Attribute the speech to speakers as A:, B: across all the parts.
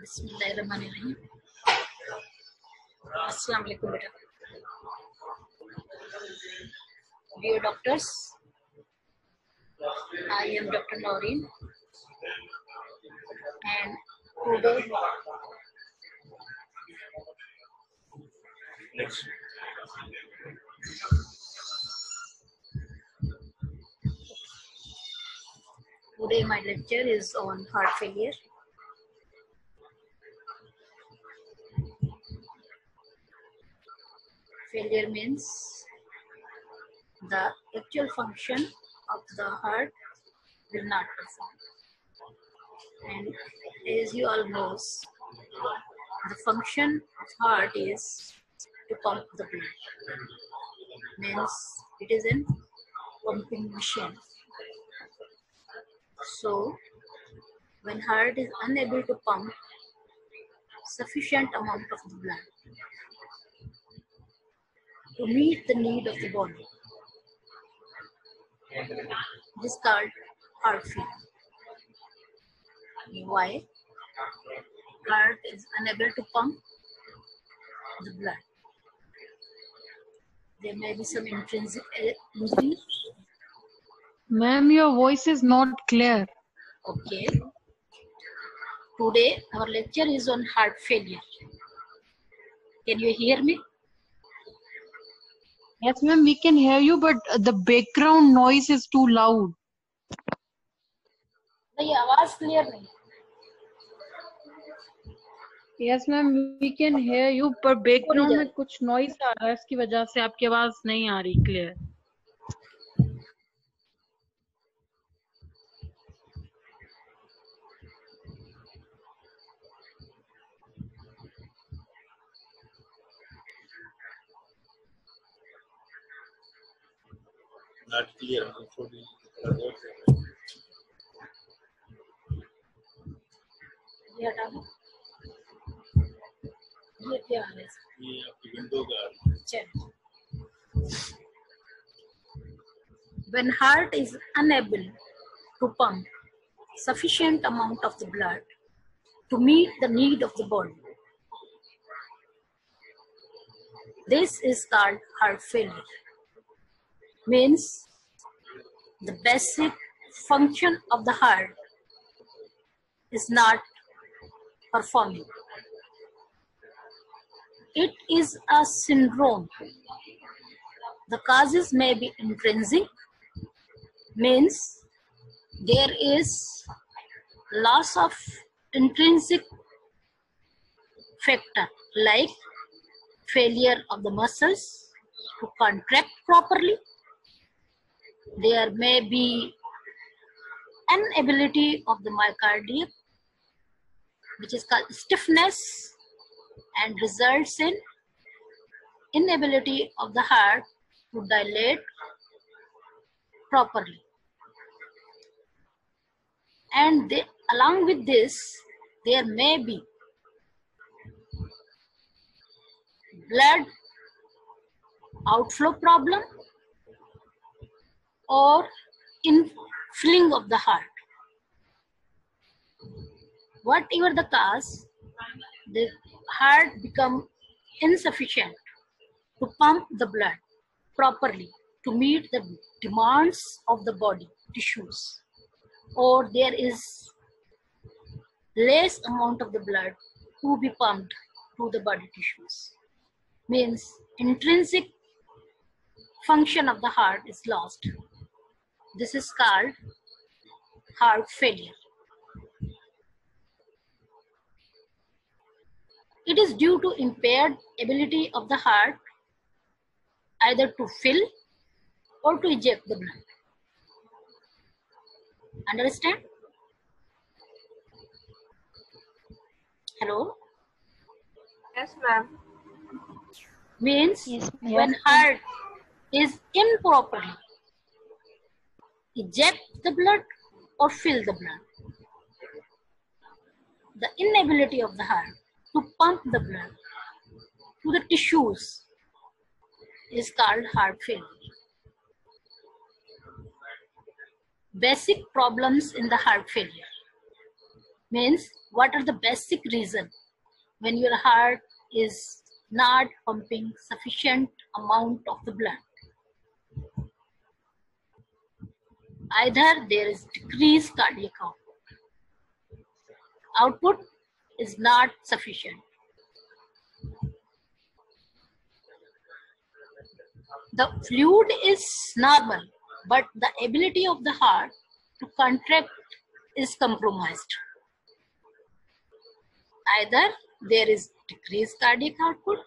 A: बिस्मिल्लाहिर्रहमानिर्रहीम अस्सलाम वालेकुम बेटा Dear doctors, I am Dr. Noreen and today
B: Next.
A: today my lecture is on heart failure. Failure means the actual function of the heart will not perform. And as you all knows, the function of heart is to pump the blood. Means it is a pumping machine. So, when heart is unable to pump sufficient amount of the blood to meet the need of the body, it is called heart failure. Why? Heart is unable to pump the blood. There may be some intrinsic injury.
C: Ma'am, your voice is not clear.
A: Okay. Today our lecture is on heart failure. Can you hear me?
C: Yes, ma'am, we can hear you, but the background noise is too loud.
A: नहीं आवाज़ clear नहीं
C: Yes, ma'am, we can hear you, पर background में कुछ noise आ रहा है, इसकी वजह से आपकी आवाज़ नहीं आ रही clear.
B: not clear
A: When heart is unable to pump sufficient amount of the blood to meet the need of the body. This is called heart failure means the basic function of the heart is not performing. It is a syndrome. The causes may be intrinsic means there is loss of intrinsic factor like failure of the muscles to contract properly there may be an ability of the myocardium which is called stiffness and results in inability of the heart to dilate properly. And they, along with this, there may be blood outflow problem or infilling of the heart. Whatever the cause, the heart become insufficient to pump the blood properly to meet the demands of the body tissues. Or there is less amount of the blood to be pumped to the body tissues. Means intrinsic function of the heart is lost this is called heart failure it is due to impaired ability of the heart either to fill or to eject the blood. Understand? Hello?
D: Yes, ma'am.
A: Means
C: Yes, ma'am.
A: when heart is improperly eject the blood or fill the blood. The inability of the heart to pump the blood to the tissues is called heart failure. Basic problems in the heart failure. means what are the basic reason when your heart is not pumping sufficient amount of the blood either there is decreased cardiac output. Output is not sufficient. The fluid is normal but the ability of the heart to contract is compromised. Either there is decreased cardiac output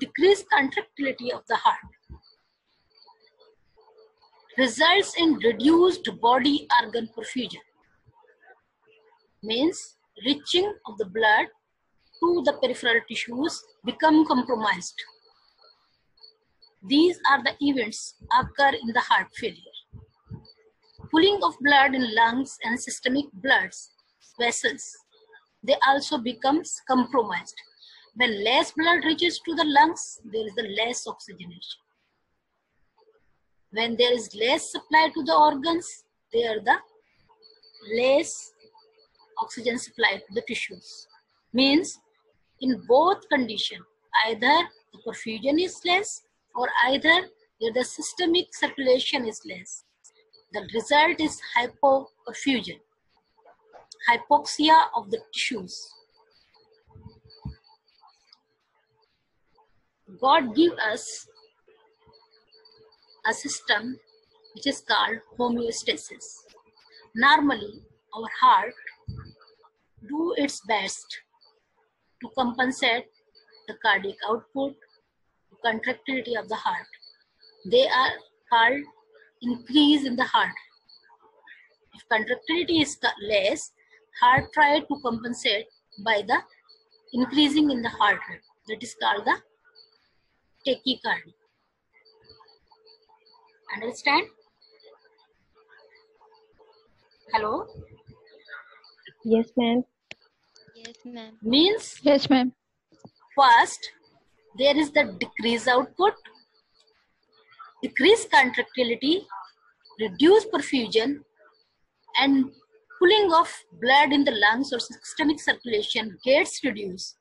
A: decreased contractility of the heart results in reduced body organ perfusion means reaching of the blood to the peripheral tissues become compromised these are the events occur in the heart failure. Pooling of blood in lungs and systemic blood vessels, they also becomes compromised. When less blood reaches to the lungs, there is the less oxygenation. When there is less supply to the organs, there the less oxygen supply to the tissues. Means in both condition, either the perfusion is less or either the systemic circulation is less. The result is hypoperfusion, hypoxia of the tissues. God give us a system which is called homeostasis. Normally, our heart do its best to compensate the cardiac output the contractility of the heart. They are called increase in the heart. If contractility is less, heart try to compensate by the increasing in the heart rate. That is called the tachycardia. Understand? Hello?
E: Yes, ma'am.
F: Yes, ma'am.
A: Means
C: Yes, ma'am.
A: first there is the decrease output, decrease contractility, reduce perfusion, and pulling of blood in the lungs or systemic circulation gets reduced.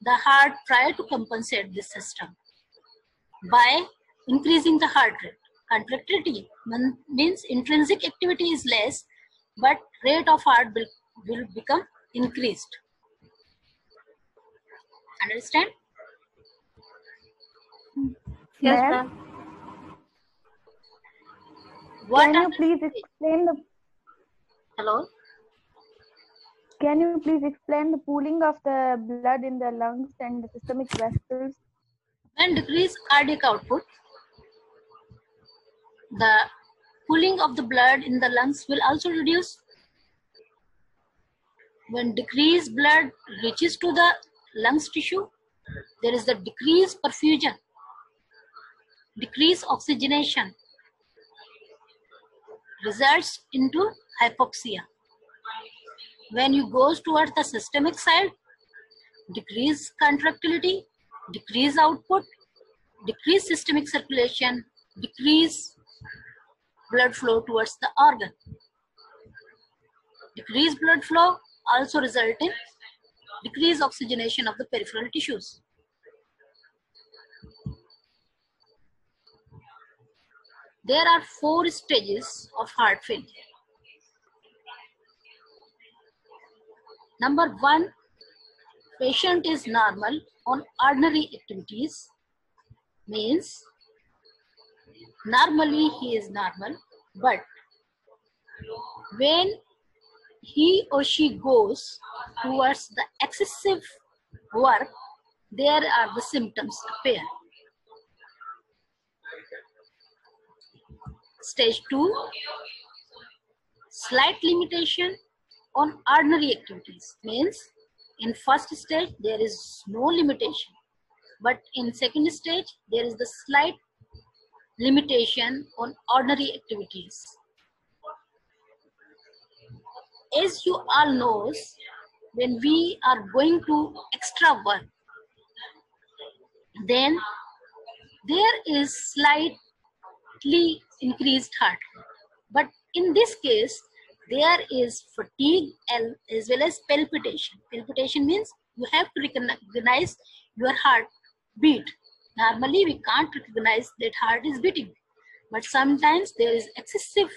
A: The heart try to compensate this system by increasing the heart rate. Contractility means intrinsic activity is less, but rate of heart will, will become increased. Understand?
D: Yes,
E: Ma'am?
D: ma'am.
A: What
E: Can
A: are
E: you
A: the-
E: please explain the
A: Hello?
E: Can you please explain the pooling of the blood in the lungs and the systemic vessels?
A: When decrease cardiac output, the pooling of the blood in the lungs will also reduce. When decreased blood reaches to the lungs tissue, there is the decreased perfusion, decreased oxygenation, results into hypoxia. When you goes towards the systemic side, decrease contractility, decrease output, decrease systemic circulation, decreased blood flow towards the organ. Decreased blood flow also result in decreased oxygenation of the peripheral tissues. There are four stages of heart failure. Number one, patient is normal on ordinary activities, means normally he is normal, but when he or she goes towards the excessive work, there are the symptoms appear. Stage 2, slight limitation on ordinary activities means in first stage there is no limitation but in second stage there is the slight limitation on ordinary activities as you all knows when we are going to extra work then there is slightly increased heart but in this case there is fatigue and as well as palpitation. Palpitation means you have to recognize your heart beat. Normally, we can't recognize that heart is beating, but sometimes there is excessive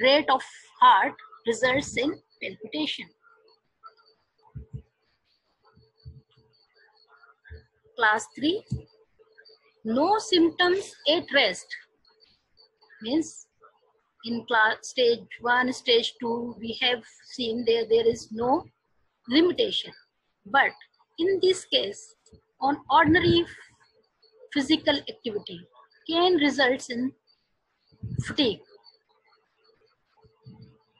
A: rate of heart results in palpitation. Class 3 No symptoms at rest means in class stage 1, stage 2, we have seen there there is no limitation. But in this case, on ordinary physical activity can result in fatigue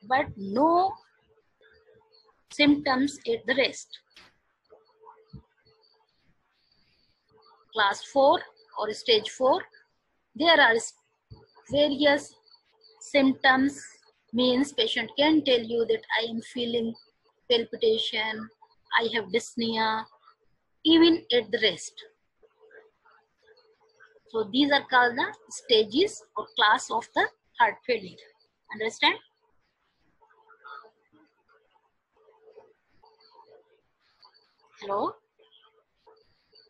A: but no symptoms at the rest. Class 4 or stage 4, there are various symptoms means patient can tell you that I am feeling palpitation, I have dyspnea, even at the rest. So these are called the stages or class of the heart failure. Understand? Hello?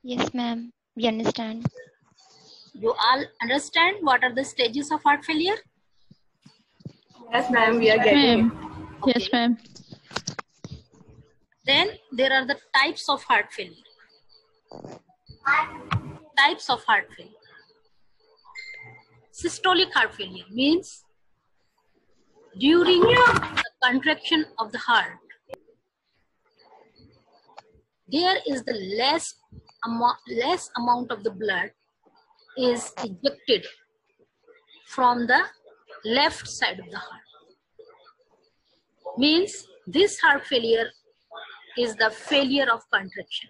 F: Yes, ma'am. We understand.
A: You all understand what are the stages of heart failure?
D: Yes, ma'am. We are getting it.
C: Yes,
A: Okay.
C: ma'am.
A: Then there are the types of heart failure. Types of heart failure. Systolic heart failure means during the contraction of the heart, there is the less amount, less amount of the blood is ejected from the left side of the heart. Means this heart failure is the failure of contraction.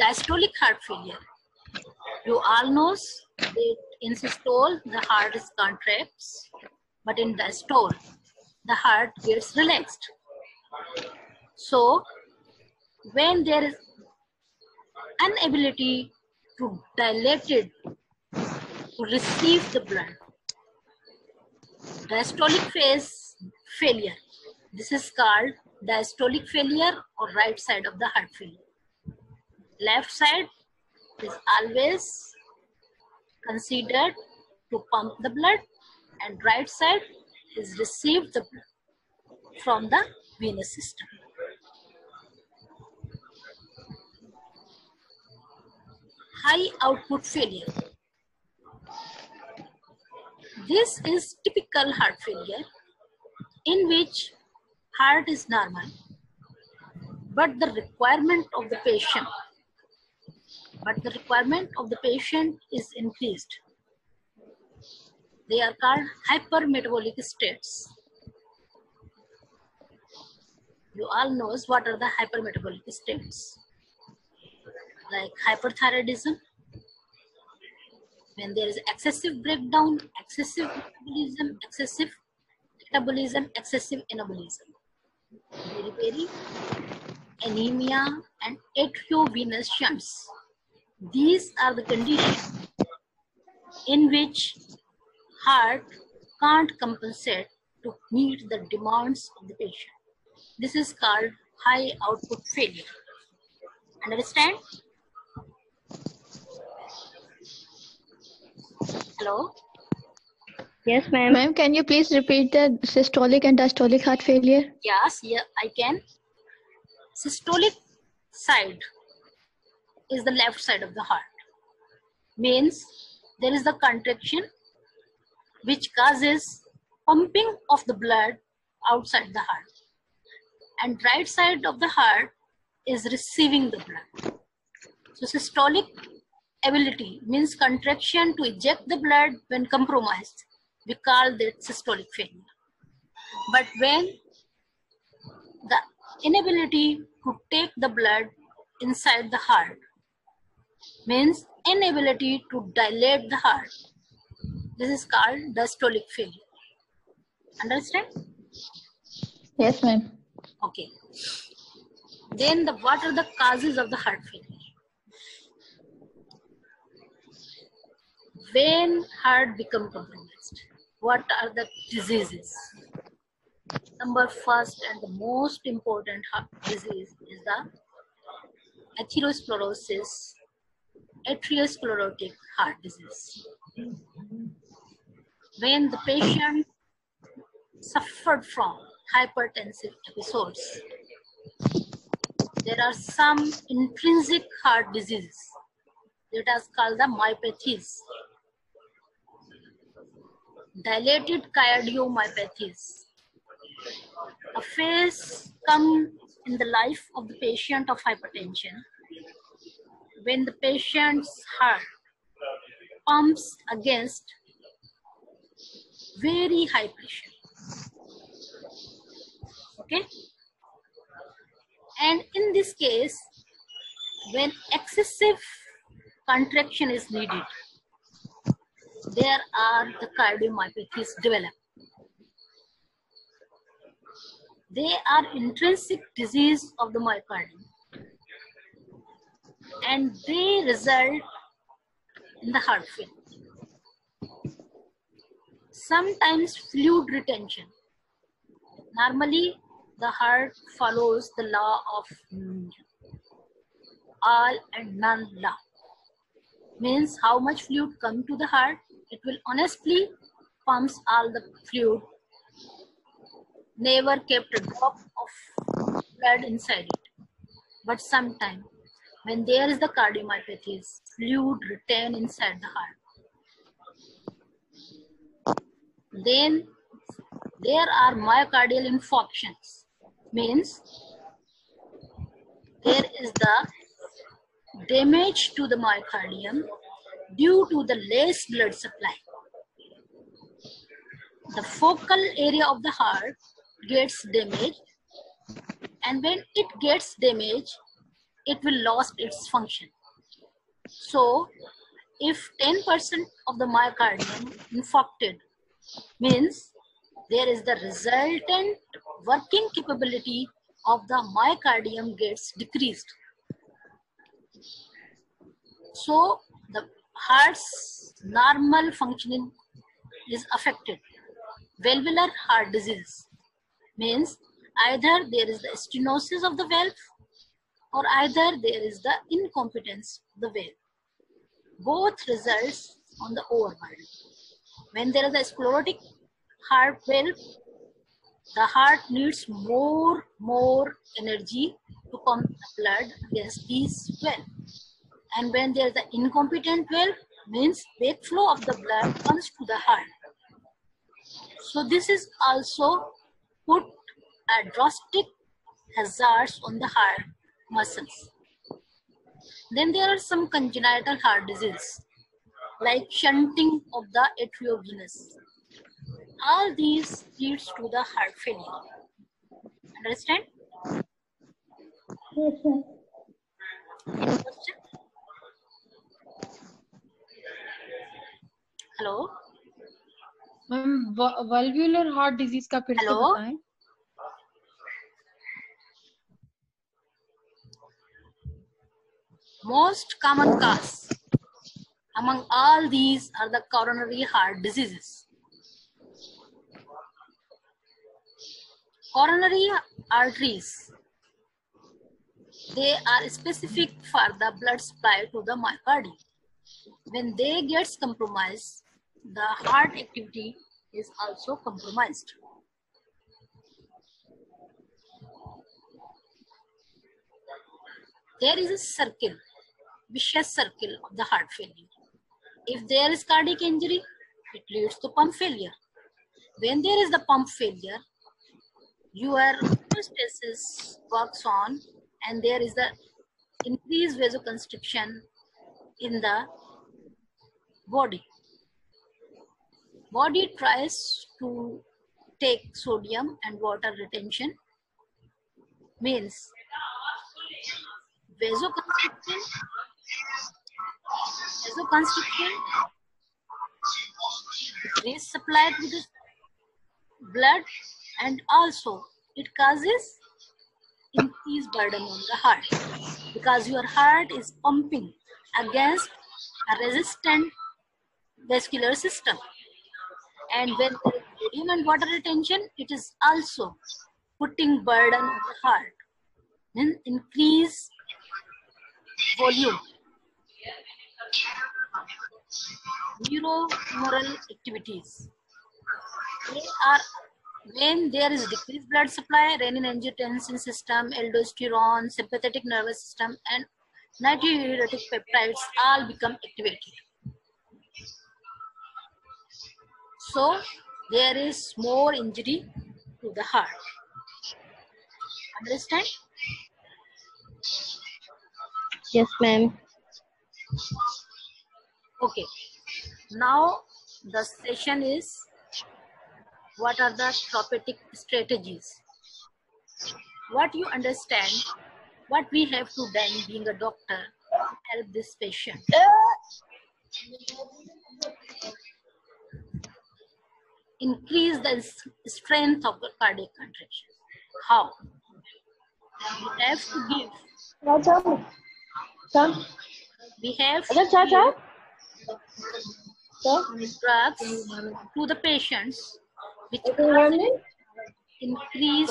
A: Diastolic heart failure. You all knows that in systole the heart is contracts, but in diastole the heart gets relaxed. So when there is inability to dilate it to receive the blood, diastolic phase failure. This is called diastolic failure or right side of the heart failure. Left side is always considered to pump the blood and right side is received the blood from the venous system. High output failure. This is typical heart failure in which heart is normal, but the requirement of the patient, but the requirement of the patient is increased. They are called hypermetabolic states. You all knows what are the hypermetabolic states, like hyperthyroidism, when there is excessive breakdown, excessive metabolism, excessive metabolism, excessive anabolism. Beriberi, anemia, and atriovenous shunts. These are the conditions in which heart can't compensate to meet the demands of the patient. This is called high output failure. Understand? Hello?
E: Yes, ma'am.
G: Ma'am, can you please repeat the systolic and diastolic heart failure?
A: Yes, yeah, I can. Systolic side is the left side of the heart. Means there is the contraction which causes pumping of the blood outside the heart. And right side of the heart is receiving the blood. So systolic ability means contraction to eject the blood when compromised. We call that systolic failure. But when the inability to take the blood inside the heart means inability to dilate the heart. This is called diastolic failure. Understand?
G: Yes, ma'am.
A: Okay. Then the what are the causes of the heart failure? when heart become compromised, what are the diseases? Number first and the most important heart disease is the atherosclerosis, atherosclerotic heart disease. When the patient suffered from hypertensive episodes, there are some intrinsic heart diseases that are called the myopathies. Dilated cardiomyopathies. A phase come in the life of the patient of hypertension when the patient's heart pumps against very high pressure. Okay? And in this case, when excessive contraction is needed, there are the cardiomyopathies develop. They are intrinsic disease of the myocardium and they result in the heart failure. Sometimes fluid retention. Normally, the heart follows the law of all and none law. Means how much fluid come to the heart, it will honestly pumps all the fluid. Never kept a drop of blood inside it. But sometime when there is the cardiomyopathies, fluid retain inside the heart. Then there are myocardial infarctions means there is the damage to the myocardium due to the less blood supply. The focal area of the heart gets damaged and when it gets damaged, it will lost its function. So if 10% of the myocardium infarcted means there is the resultant working capability of the myocardium gets decreased. So the heart's normal functioning is affected. Valvular heart disease means either there is the stenosis of the valve or either there is the incompetence of the valve. Both results on the overburden. When there is a sclerotic heart valve, the heart needs more, more energy to pump the blood against these well. And when there is the incompetent well, means backflow of the blood comes to the heart. So this is also put a drastic hazards on the heart muscles. Then there are some congenital heart disease like shunting of the atriovenous. All these leads to the heart failure. Understand?
E: Yes, sir.
A: Any question? Hello?
C: Ma'am वल्व्यूलर heart disease का फिर से
A: Hello?
C: बताएं
A: Most common cause among all these are the coronary heart diseases. Coronary arteries, they are specific for the blood supply to the myocardium. When they gets compromised, the heart activity is also compromised. There is a circle, vicious circle of the heart failure. If there is cardiac injury, it leads to pump failure. When there is the pump failure, your homeostasis works on and there is the increased vasoconstriction in the body. Body tries to take sodium and water retention means vasoconstriction vasoconstriction decrease supply to the blood and also it causes increased burden on the heart because your heart is pumping against a resistant vascular system. And when is sodium and water retention, it is also putting burden on the heart. Then increase volume. Neurohumoral activities. They are when there is decreased blood supply, renin-angiotensin system, aldosterone, sympathetic nervous system, and natriuretic peptides all become activated. So there is more injury to the heart. Understand?
F: Yes, ma'am.
A: Okay. Now the session is what are the therapeutic strategies? What you understand, what we have to done being a doctor to help this patient. Increase the strength of the cardiac contraction. How? We have to give, we have to give drugs to the patients which increase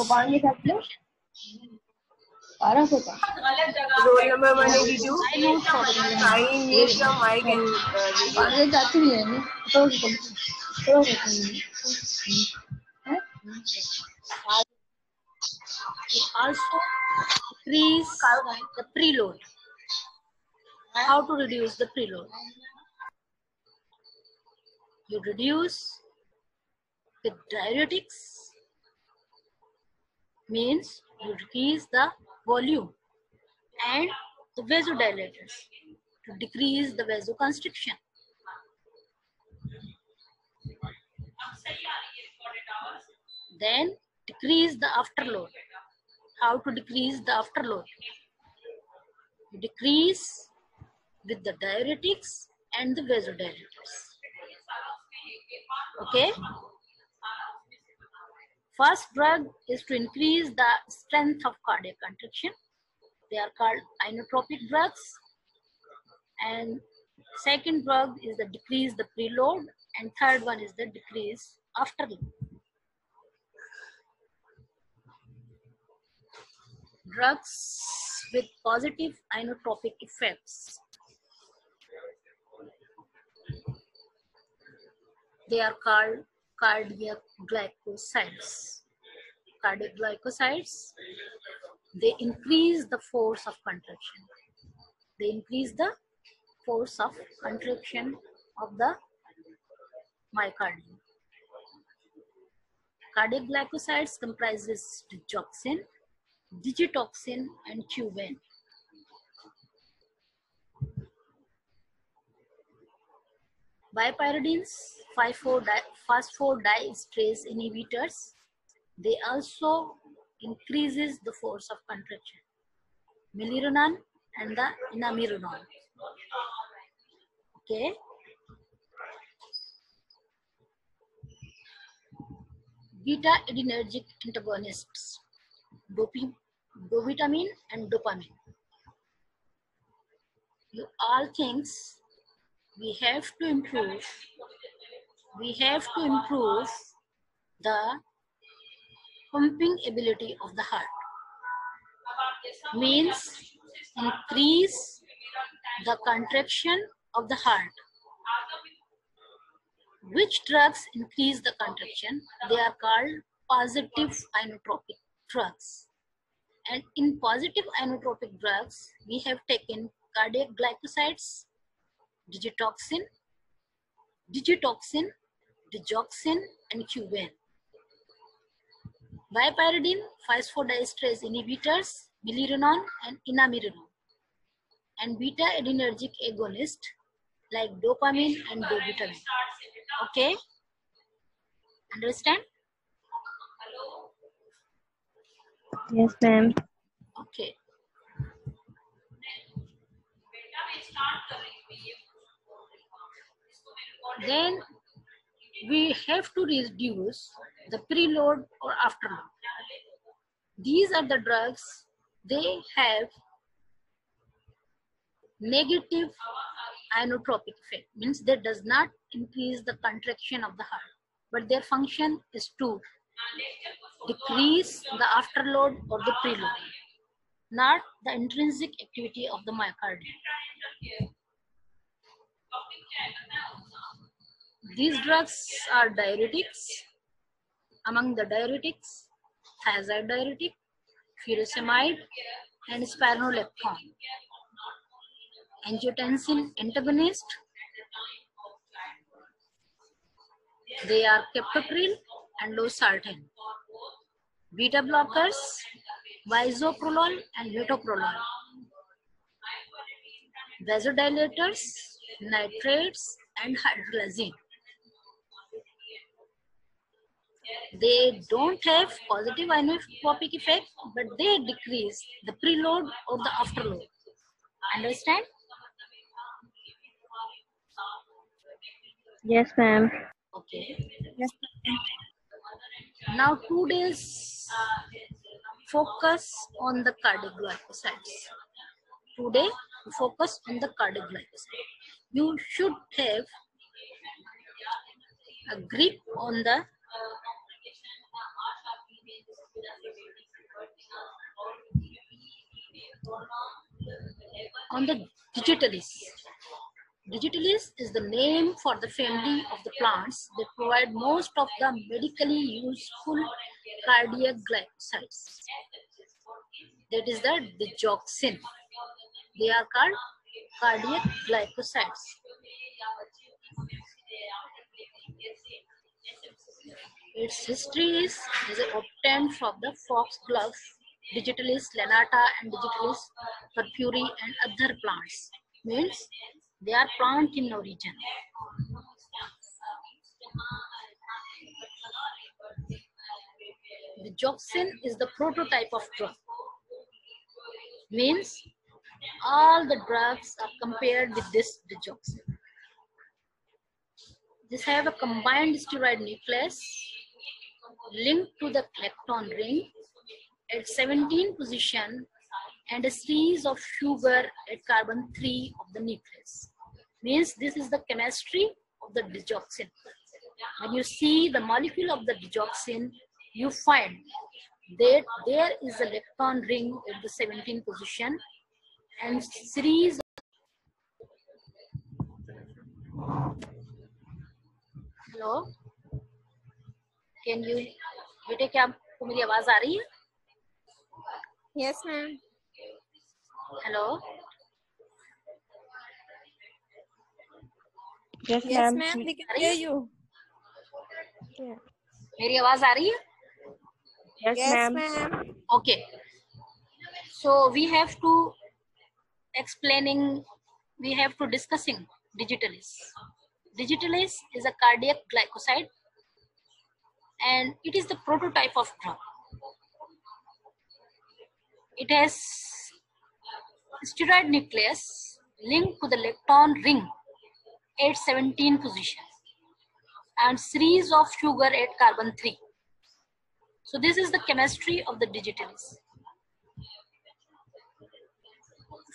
D: Roll number one eighty-two.
A: I know problem.
D: Shine, mute your mic and video.
A: It also increase the preload. How to reduce the preload? You reduce with diuretics means you decrease the volume and the vasodilators to decrease the vasoconstriction. Then decrease the afterload. How to decrease the afterload? You decrease with the diuretics and the vasodilators. Okay? First drug is to increase the strength of cardiac contraction. They are called inotropic drugs. And second drug is the decrease the preload. And third one is the decrease afterload. Drugs with positive inotropic effects. They are called cardiac glycosides. Cardiac glycosides, they increase the force of contraction. They increase the force of contraction of the myocardium. Cardiac glycosides comprises digoxin, digitoxin, and ouabain. Bipyridines, 5,4-di- phosphodiesterase inhibitors, they also increases the force of contraction. Milrinone and the inamrinone. Okay. Beta adrenergic antagonists, dobutamine and dopamine. You all things we have to improve. We have to improve the pumping ability of the heart. Means increase the contraction of the heart. Which drugs increase the contraction? They are called positive inotropic drugs. And in positive inotropic drugs we have taken cardiac glycosides digitoxin, digitoxin, digoxin, and ouabain. Bipyridine, phosphodiesterase inhibitors, milrinone, and inamrinone. And beta adrenergic agonist like dopamine and dobutamine. Okay? Understand?
F: Yes, ma'am.
A: Okay. Then we have to reduce the preload or afterload. These are the drugs, they have negative inotropic effect means that does not increase the contraction of the heart but their function is to decrease the afterload or the preload not the intrinsic activity of the myocardium these drugs are diuretics among the diuretics thiazide diuretic furosemide and spironolactone angiotensin antagonist. They are captopril and losartan. Beta blockers, bisoprolol and metoprolol. Vasodilators, nitrates and hydralazine. They don't have positive inotropic effect, but they decrease the preload or the afterload. Understand?
F: Yes, ma'am.
A: Okay. Yes. Now two days focus on the cardiac glycosides. Today focus on the cardiac glycoside. You should have a grip on the on the digitalis. Digitalis is the name for the family of the plants that provide most of the medically useful cardiac glycosides. That is the digoxin. They are called cardiac glycosides. Its history is, is obtained from the foxglove, Digitalis lanata and Digitalis purpurea and other plants. Means they are plant in origin. The digoxin is the prototype of drug. Means all the drugs are compared with this digoxin. This have a combined steroid nucleus linked to the lactone ring at 17 position and a series of sugar at carbon 3 of the nucleus. Means this is the chemistry of the digoxin. When you see the molecule of the digoxin, you find that there is a lactone ring at the 17 position and series hello can you बेटे क्या आपको मेरी आवाज़ आ रही है?
D: Yes ma'am
A: hello
E: yes ma'am
A: मेरी आवाज़ आ रही है? Okay so we have to explaining we have to discussing digitalis digitalis is a cardiac glycoside and it is the prototype of drug. It has steroid nucleus linked to the lactone ring at 17 position and series of sugar at carbon 3 so this is the chemistry of the digitalis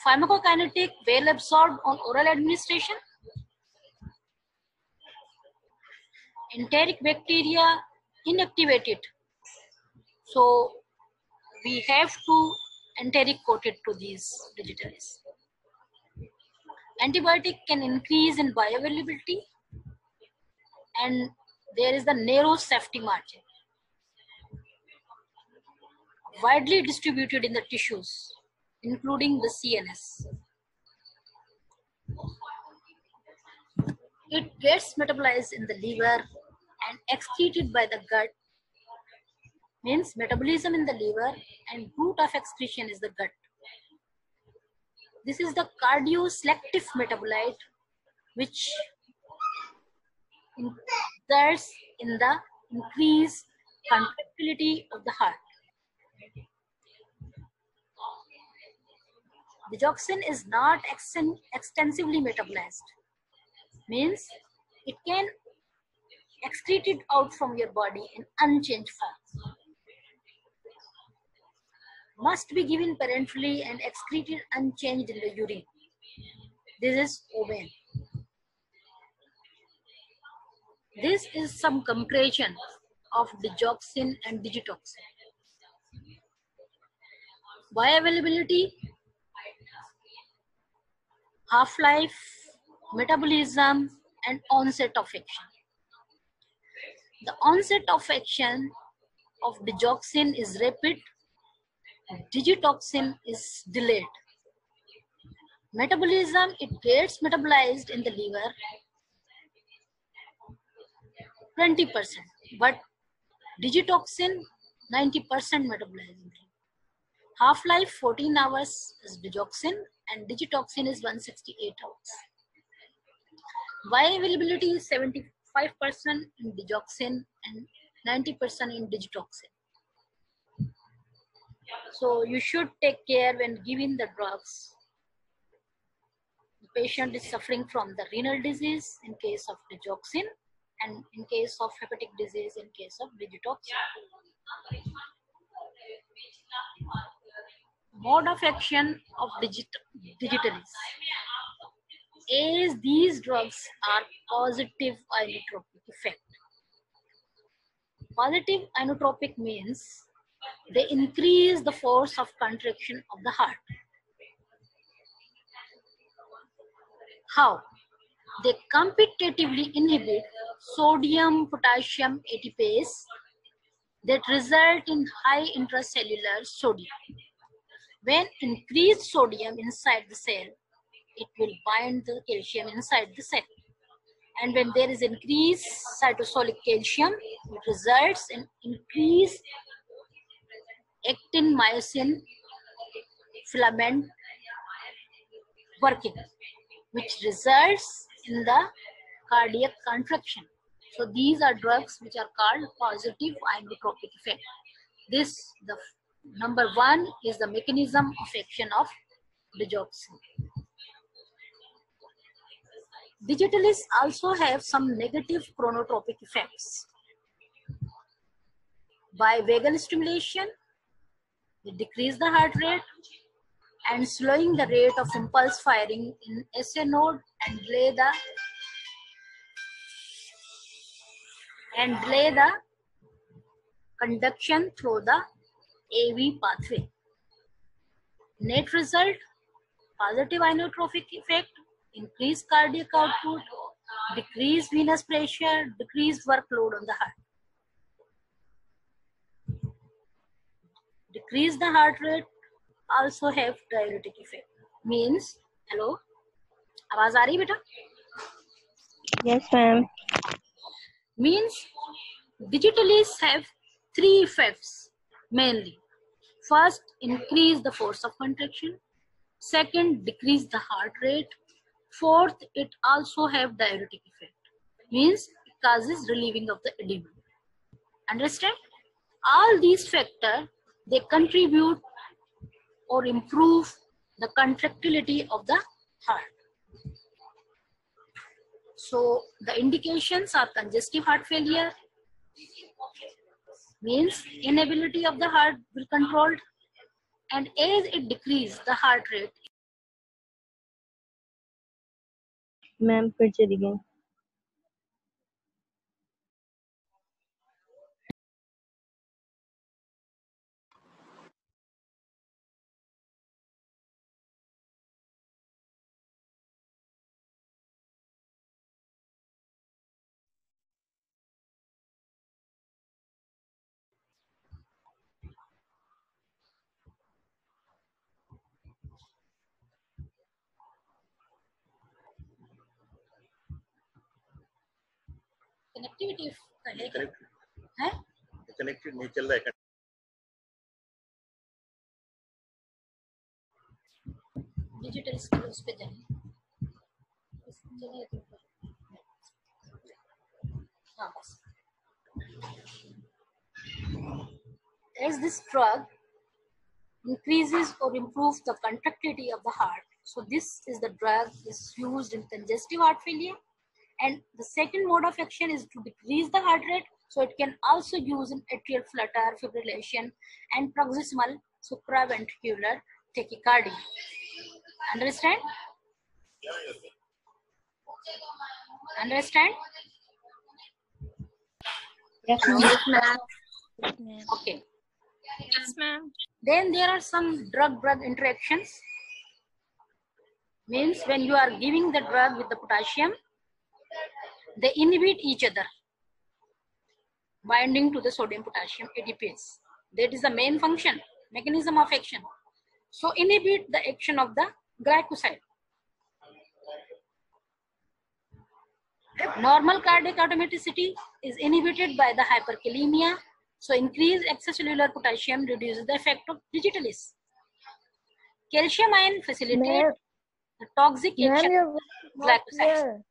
A: pharmacokinetic well absorbed on oral administration. Enteric bacteria inactivated so we have to enteric coat it to these digitalis antibiotic can increase in bioavailability and there is the narrow safety margin. Widely distributed in the tissues including the cns it gets metabolized in the liver and excreted by the gut. Means metabolism in the liver and route of excretion is the gut. This is the cardio-selective metabolite which results in the increased contractility of the heart. Digoxin is not extensively metabolized, means it can excreted out from your body in unchanged form. Must be given parenterally and excreted unchanged in the urine. This is ovine. This is some concretion of digoxin and digitoxin. Bioavailability, half-life, metabolism, and onset of action. The onset of action of digoxin is rapid, digitoxin is delayed. Metabolism, it gets metabolized in the liver 20%, but digitoxin 90% metabolized. Half-life 14 hours is digoxin and digitoxin is 168 hours. Bioavailability is 75% in digoxin and 90% in digitoxin. So you should take care when giving the drugs. The patient is suffering from the renal disease in case of digoxin and in case of hepatic disease in case of digitoxin. Mode of action of digit digitalis. As these drugs are positive inotropic effect. Positive inotropic means they increase the force of contraction of the heart. How? They competitively inhibit sodium potassium ATPase that result in high intracellular sodium. When increased sodium inside the cell, it will bind the calcium inside the cell. And when there is increased cytosolic calcium, it results in increased actin myosin filament working, which results in the cardiac contraction. So these are drugs which are called positive inotropic effect. This, the number one is the mechanism of action of digoxin. Digitalis also have some negative chronotropic effects. By vagal stimulation, they decrease the heart rate and slowing the rate of impulse firing in SA node and delay the and delay the conduction through the AV pathway. Net result, positive inotropic effect, increased cardiac output, decreased venous pressure, decreased workload on the heart. Decrease the heart rate, also have diuretic effect. Means, hello, आवाज आ रही बेटा?
F: Yes, ma'am.
A: means digitalis have three effects mainly. First, increase the force of contraction. Second, decrease the heart rate. Fourth, it also have diuretic effect. Means it causes relieving of the edema. Understand? All these factors, they contribute or improve the contractility of the heart. So the indications are congestive heart failure, means inability of the heart will controlled, and as it decrease the heart rate,
F: ma'am फिर चली गई।
A: Connectivity का है
B: connected नहीं चल रहा है
A: digital skill उस पे चलिए तो हाँ बस as this drug increases or improves the contractility of the heart. So this is the drug is used in congestive heart failure. And the second mode of action is to decrease the heart rate. So it can also use in atrial flutter, fibrillation, and paroxysmal supraventricular tachycardia. Understand? Understand?
F: Yes, ma'am.
D: Yes, ma'am.
A: Okay.
D: Yes, ma'am.
A: Then there are some drug-drug interactions. Means when you are giving the drug with the potassium, they inhibit each other, binding to the sodium potassium ATPase. That is the main function, mechanism of action. So inhibit the action of the glycoside. Normal cardiac automaticity is inhibited by the hyperkalemia. So increased extracellular potassium reduces the effect of digitalis. Calcium ion
E: facilitates
A: the toxic action
E: of
A: glycosides.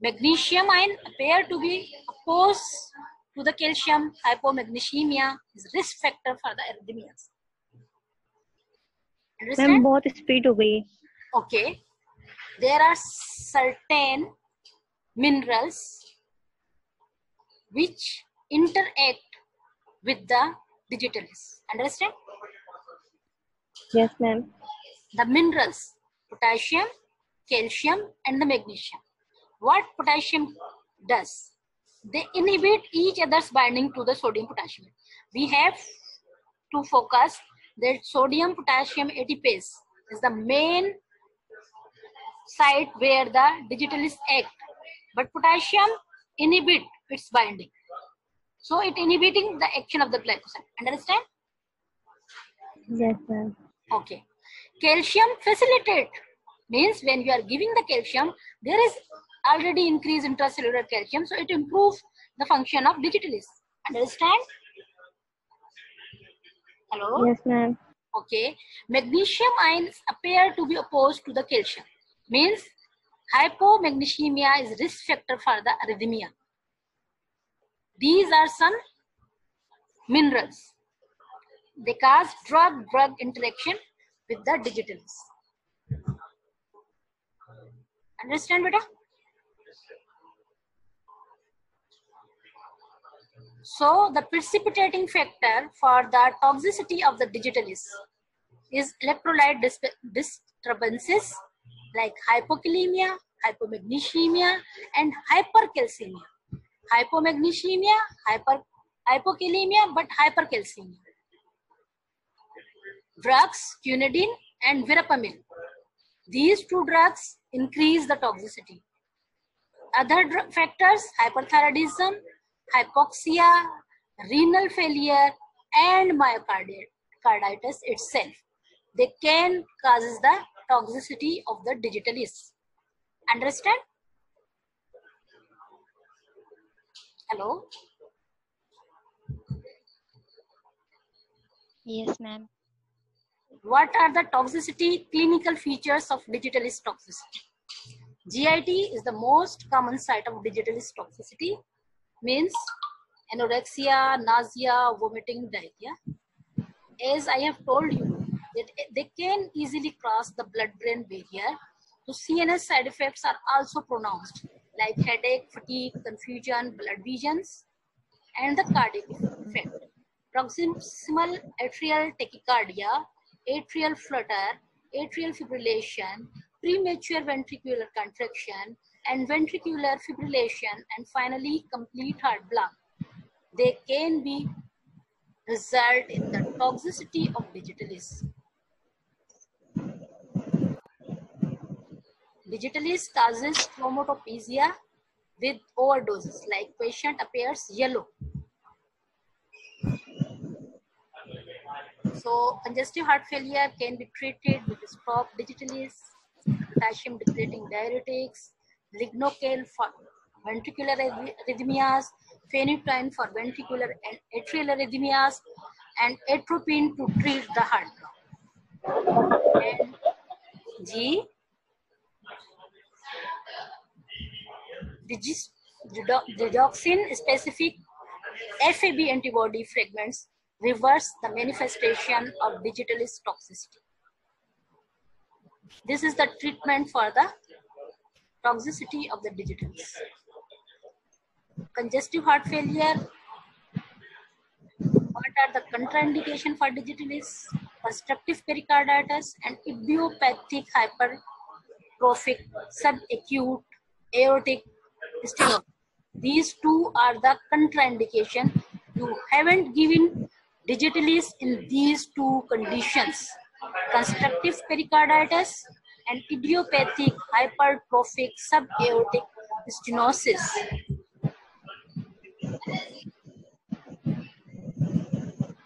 E: clear.
A: Magnesium ion appear to be opposed to the calcium. Hypomagnesemia is risk factor for the arrhythmias.
F: Ma'am
A: Understand?
F: बहुत speed हो गई
A: Okay. There are certain minerals which interact with the digitalis. Understand?
F: Yes ma'am
A: the minerals potassium calcium and the magnesium what potassium does? They inhibit each other's binding to the sodium potassium. We have to focus that sodium potassium ATPase is the main site where the digitalis act. But potassium inhibit its binding. So it inhibiting the action of the glycoside. Understand?
F: Yes, sir.
A: Okay. Calcium facilitate means when you are giving the calcium, there is already increase intracellular calcium, so it improves the function of digitalis. Understand? Hello?
F: Yes, ma'am.
A: Okay. Magnesium ions appear to be opposed to the calcium. Means hypomagnesemia is risk factor for the arrhythmia. These are some minerals. They cause drug-drug interaction with the digitalis. Understand, beta? So the precipitating factor for the toxicity of the digitalis is electrolyte dis- disturbances like hypokalemia, hypomagnesemia, and hypercalcemia. Hypomagnesemia, hyper, hypokalemia, but hypercalcemia. Drugs, quinidine and verapamil. These two drugs increase the toxicity. Other factors, hyperthyroidism, hypoxia, renal failure, and myocarditis itself. They can causes the toxicity of the digitalis. Understand? Hello?
D: Yes, ma'am.
A: What are the toxicity clinical features of digitalis toxicity? GIT is the most common site of digitalis toxicity, means anorexia, nausea, vomiting, diarrhea. As I have told you, that they can easily cross the blood-brain barrier. So CNS side effects are also pronounced, like headache, fatigue, confusion, blurred visions, and the cardiac effect. Paroxysmal atrial tachycardia, atrial flutter, atrial fibrillation, premature ventricular contraction, and ventricular fibrillation, and finally complete heart block. They can be result in the toxicity of digitalis. Digitalis causes chromatopsia with overdoses, like patient appears yellow. So congestive heart failure can be treated with stop digitalis, potassium depleting diuretics, lignocaine for ventricular arrhythmias, phenytoin for ventricular and atrial arrhythmias, and atropine to treat the heart. And G. Digoxin specific FAB antibody fragments reverse the manifestation of digitalis toxicity. This is the treatment for the toxicity of the digitalis. Congestive heart failure. What are the contraindication for digitalis? Obstructive pericarditis and idiopathic hypertrophic subacute aortic stenosis. these two are the contraindication you haven't given digitalis in these two conditions constrictive pericarditis and idiopathic hypertrophic subaortic stenosis.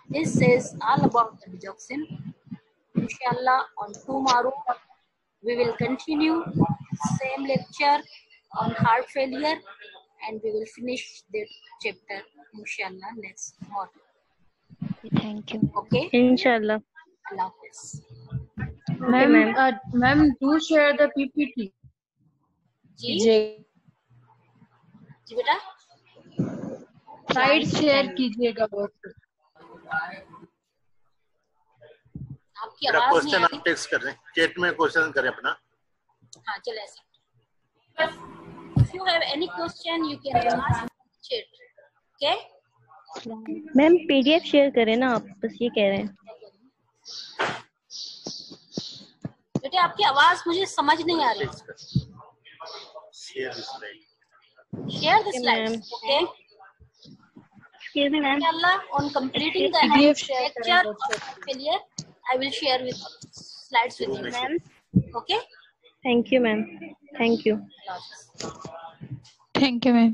A: This is all about the digoxin inshallah on tomorrow we will continue. Same lecture on heart failure and we will finish the chapter inshallah next morning.
F: Thank you.
A: okay?
F: Inshallah.
A: allah hafiz
F: ma'am
C: ma'am do share the PPT
A: जी।
C: जी।
A: बेटा।
C: Side share कीजिएगा WhatsApp
A: आपकी आवाज़ नहीं
B: question आप text कर दें। Chat में क्वेश्चन करें अपना।
A: रही हाँ चले ऐसा। If you have any question you can ask chat okay?
F: Ma'am PDF share करें ना आप बस ये कह रहे हैं।
A: कि आपकी आवाज़ मुझे समझ नहीं आ रही। Share the I will share with slides with you
F: ma'am
A: okay
F: thank you ma'am
A: thank you
G: thank you ma'am